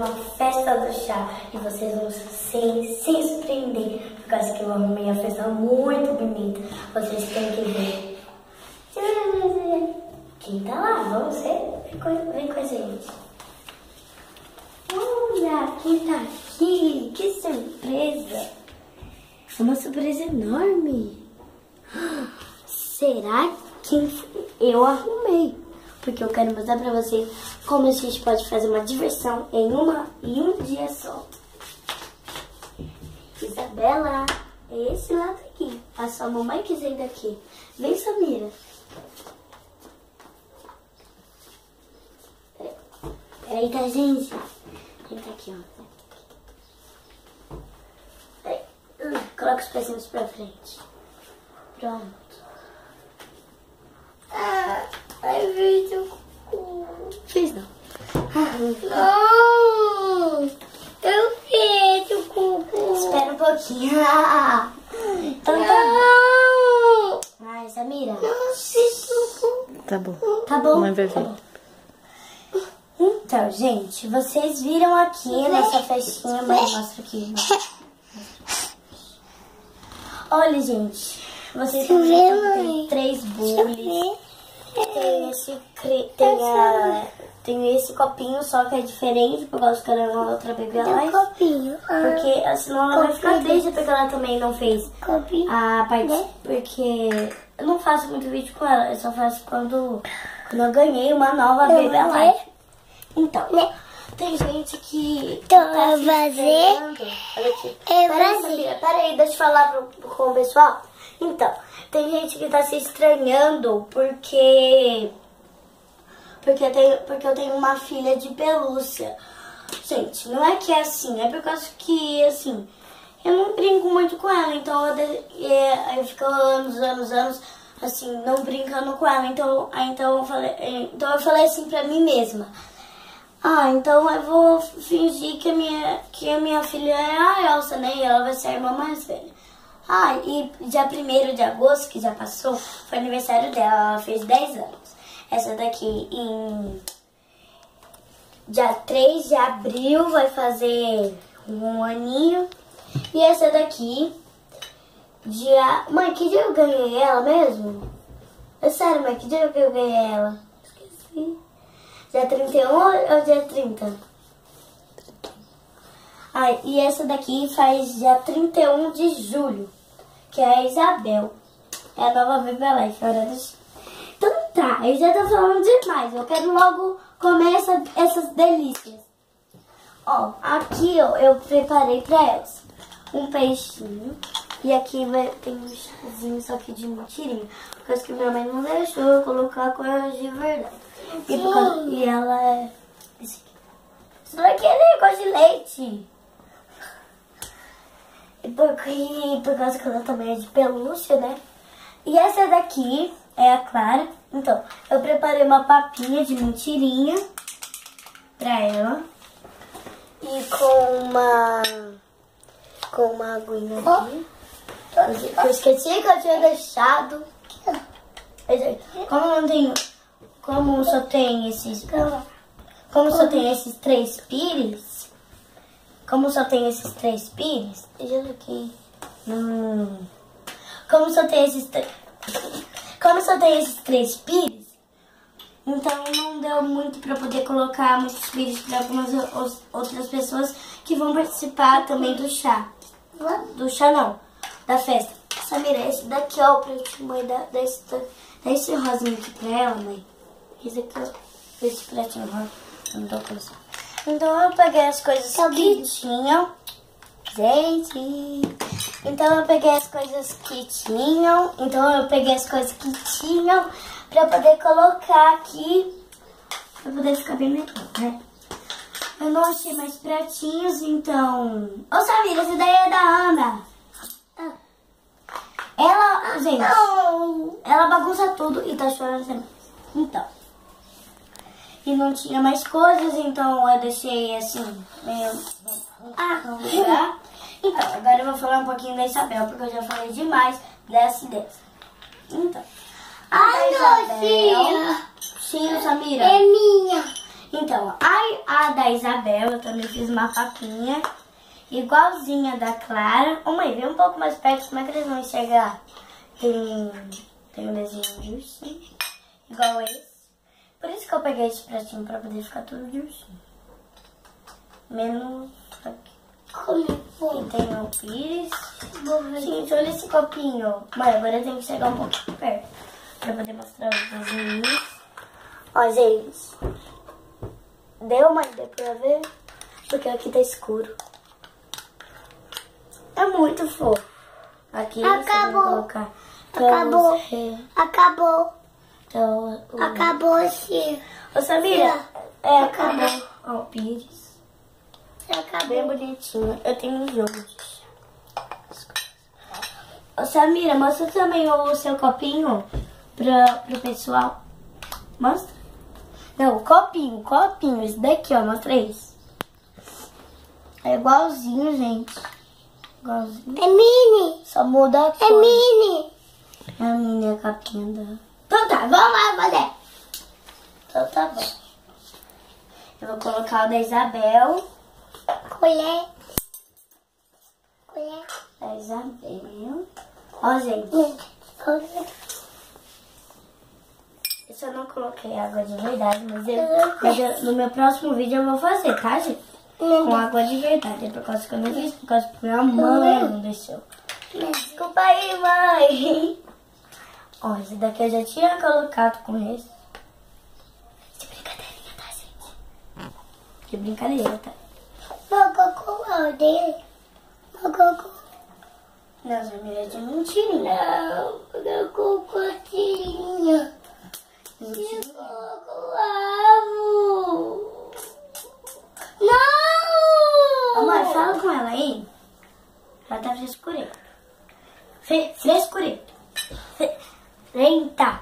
uma festa do chá e vocês vão se, se surpreender por causa que eu arrumei a festa muito bonita. Vocês têm que ver. Quem tá lá? Vamos ver? Vem com, a gente. Olha, quem tá aqui? Que surpresa! É uma surpresa enorme. Será que eu arrumei? Porque eu quero mostrar pra vocês como a gente pode fazer uma diversão em, uma, em um dia só. Isabela, é esse lado aqui. A sua mamãe quis ir daqui. Vem, Samira. Peraí, tá, gente? Senta aqui, ó. Peraí. Hum, Coloca os pezinhos pra frente. Pronto. Ah, ai, vídeo. Fiz não. Não! Eu fiz o cucu. Espera um pouquinho. Então tá Não! Vai, Samira. Não fiz o cucu. Tá bom. Tá bom? Mãe vai ver. Então, gente, vocês viram aqui nessa festinha, mãe, mostra aqui. Olha, gente, vocês que tem três bullies. Tem esse, tem, a, tem esse copinho, só que é diferente, por causa que ela é uma outra bebê um copinho. Ah, Porque ah, senão ela vai ficar triste porque ela também não fez Copinho. a parte. Né? Porque eu não faço muito vídeo com ela, eu só faço quando, quando eu ganhei uma nova Eu bebê ver. Então, Né? tem gente que. Então, tá eu fazer. Olha aqui. Eu peraí, deixa eu falar pro, com o pessoal. Então, tem gente que tá se estranhando porque. Porque eu, tenho, porque eu tenho uma filha de pelúcia. Gente, não é que é assim, é por causa que, assim, eu não brinco muito com ela, então eu, de, eu fico anos, anos, anos, assim, não brincando com ela. Então, então, eu falei, então eu falei assim pra mim mesma. Ah, então eu vou fingir que a minha, que a minha filha é a Elsa, né? E ela vai ser a irmã mais velha. Ah, e dia 1 de agosto, que já passou, foi aniversário dela, ela fez 10 anos. Essa daqui em dia 3 de abril vai fazer um aninho. E essa daqui, dia. Mãe, que dia eu ganhei ela mesmo? É sério, mãe, que dia que eu ganhei ela? Esqueci. Dia 31 ou dia 30? Ah, e essa daqui faz dia 31 de julho, que é a Isabel. É a nova Bebê Life, hora do chá. Então tá, eu já tô falando demais. Eu quero logo comer essa- essas delícias. Ó, aqui ó, eu preparei pra elas um peixinho. E aqui vai, tem um chazinho, só que de mentirinha. Por causa que minha mãe não deixou eu colocar coisa de verdade. E, causa- e ela é. Esse aqui. Isso daqui é negócio de leite. Porque, por causa que ela também é de pelúcia, né? E essa daqui é a Clara. Então, eu preparei uma papinha de mentirinha pra ela. E com uma. Com uma aguinha aqui. Eu, eu esqueci que eu tinha deixado. Como não tenho. Como só tem esses. Como só tem esses três pires. Como só tem esses três pires. Deixa eu aqui. Hum. Como só tem esses três. Como só tem esses três pires. Então não deu muito pra poder colocar muitos pires para algumas o- outras pessoas que vão participar também do chá. Do chá não, da festa. Samira, esse daqui ó, pra te mãe, dá, dá, esse, dá esse rosinho aqui pra ela, mãe. Esse aqui, ó, esse pratinho rosa. Não dá pra usar. Então eu peguei as coisas que tinham. Gente, então eu peguei as coisas que tinham. Então eu peguei as coisas que tinham pra poder colocar aqui. Pra poder ficar bem legal, né? Eu não achei mais pratinhos, então. Ô Samira, essa daí é da Ana. Ela, gente, ela bagunça tudo e tá chorando sempre. Então. E não tinha mais coisas, então eu deixei assim, meio. Ah, no lugar. Então, agora eu vou falar um pouquinho da Isabel, porque eu já falei demais dessa e dessa. Então. A Ai, Isabel. Sim, Samira. É minha. Então, a, a da Isabel, eu também fiz uma papinha igualzinha da Clara. Ô mãe, vem um pouco mais perto, como é que eles vão enxergar? Tem, tem um desenho de ursinho, igual esse. Por isso que eu peguei esse pratinho, pra poder ficar tudo de ursinho. Menos aqui. Como? E tem o pires. Gente, olha esse copinho. Mãe, agora eu tenho que chegar um pouquinho perto. Pra poder mostrar os desenhos. Ó, gente. Deu, mãe? Deu pra ver? Porque aqui tá escuro. É muito fofo. Aqui você vai Acabou. colocar. Acabou. Acabou. Então, o... Acabou sim. Ô, Samira. É, acabou. Ó, o pires. Bem Acabou. bonitinho. Eu tenho um jogo disso. Ô, Samira, mostra também o seu copinho pra, pro pessoal. Mostra. Não, copinho, copinho. Esse daqui, ó. Mostra esse. É igualzinho, gente. Igualzinho. É mini. Só muda a É cor. mini. É a minha capinha da... Então tá, vamos lá fazer. Então tá bom. Eu vou colocar o da Isabel. Colher. Colher. Da Isabel. Ó, gente. Colher. Esse eu não coloquei água de verdade, mas, eu, mas eu- no meu próximo vídeo eu vou fazer, tá, gente? Com água de verdade. É por causa que eu não fiz, por causa que minha mãe não deixou. Desculpa aí, mãe. Ó, esse daqui eu já tinha colocado com esse. De brincadeirinha, tá, gente? De brincadeira, tá? Mogocô é o dele. Mogocô. Não, Jamila, é de mentirinha. Não. Mogocô cotinha. Mentira. Mogocô avo. Não. Amor, fala com ela aí. Ela tá frescureta. Fre frescureta. Lenta.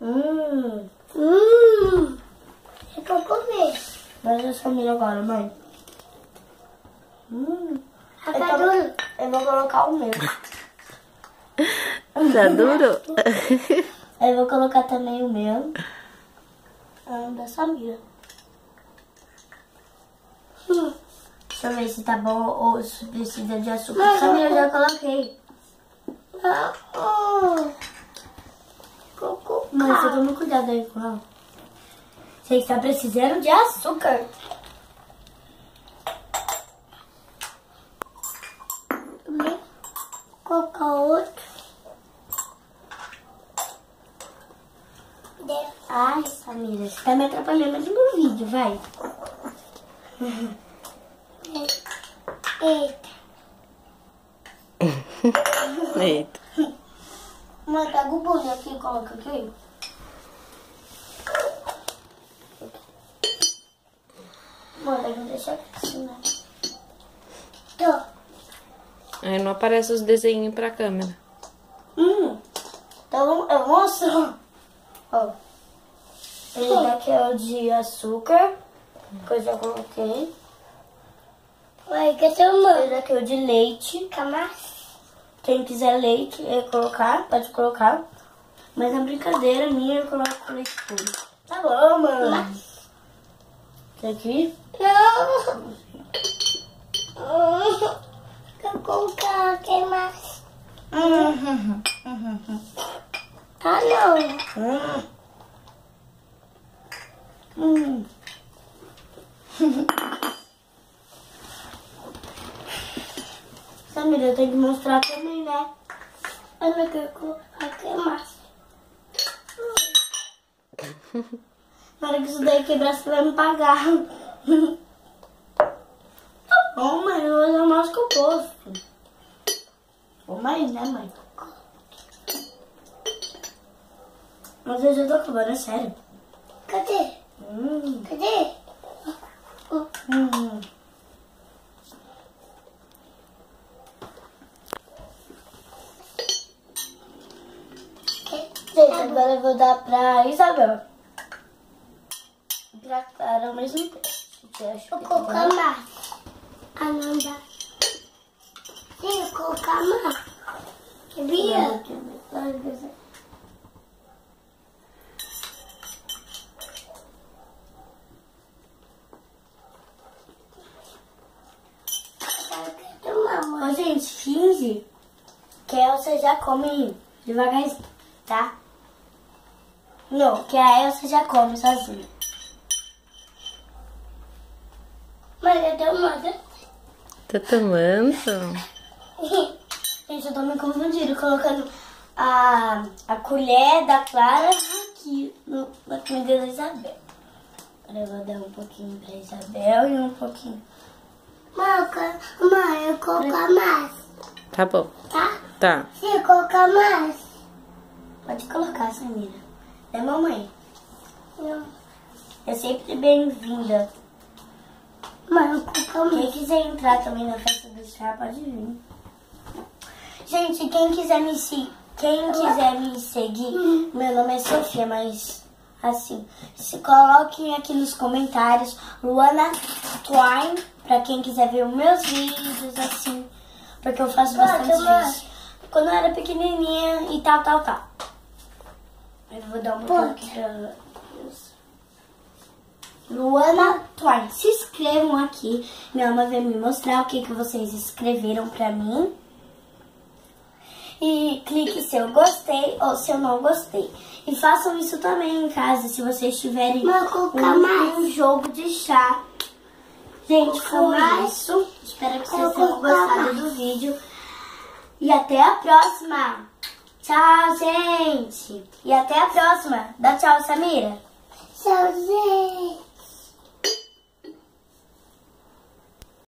Hum. Hum. É pra comer. Mas eu sou agora, mãe. Hum. Eu, Tá duro. eu vou colocar o meu. Tá duro? Eu vou colocar também o meu. Ah, da Samira. Hum. Deixa eu ver se tá bom ou se precisa de açúcar. Samira, eu já coloquei. Cocô. Mãe, você toma cuidado aí com ela. Você está precisando de açúcar. Também. Colocar outro. Ai, Samira, você tá me atrapalhando aqui no vídeo, vai. Eita. Eita. Mãe, pega o bolho aqui e coloca aqui. Mãe, eu vou deixar aqui assim, né? Tô. Aí não aparece os desenhos pra câmera. Hum, então eu mostro. Ó, esse daqui é o de açúcar, que eu já coloquei. Vai, que seu mãe. Esse daqui é o de leite. Calma. Quem quiser leite, é colocar, pode colocar. Mas na brincadeira minha, eu coloco leite puro. Tá bom, mano. Esse aqui. Não. Quer colocar quem mais? Uhum, uhum, Ah, não. uhum. Hum. Samira, eu tenho que mostrar também, né? Eu não quero colocar quem mais. Na hora que isso daí quebrar, você vai me pagar. tá bom, mãe, eu vou mais que o posto. Ô, mãe, né, mãe? Mas eu já tô acabando, é sério. Cadê? Hum, Cadê? hum. Agora eu vou dar pra Isabel. Pra Clara ao mesmo tempo. Vou colocar mais. Ananda. Sim, colocar mais. Sabia? Ô, gente, finge que você já come devagarzinho, tá? Não, que a Elsa já come sozinha. Mas eu tenho uma. Tá tomando? Gente, eu tô me confundindo, colocando a, a colher da Clara aqui no, na comida da Isabel. Agora eu vou dar um pouquinho pra Isabel e um pouquinho. Mãe, mãe, eu colocar mais, Tá bom. tá? Tá. Se colocar mais, Pode colocar, Samira. É mamãe. eu... É sempre bem-vinda. Colocar Quem quiser entrar também na festa do chá, pode vir. Gente, quem quiser me seguir, quem quiser me seguir, meu nome é Sofia, mas assim, se coloquem aqui nos comentários Luana Twine, pra quem quiser ver os meus vídeos, assim, porque eu faço bastante vídeos. Quando eu era pequenininha e tal, tal, tal. Eu vou dar um pra isso. Luana Twine. Se inscrevam aqui. Minha mãe vai me mostrar o que, que vocês escreveram pra mim. E clique se eu gostei ou se eu não gostei. E façam isso também em casa, se vocês tiverem um, um jogo de chá. Gente, foi isso. Espero que vocês tenham gostado mais. do vídeo. E até a próxima. Tchau, gente. E até a próxima. Dá tchau, Samira. Tchauzinho.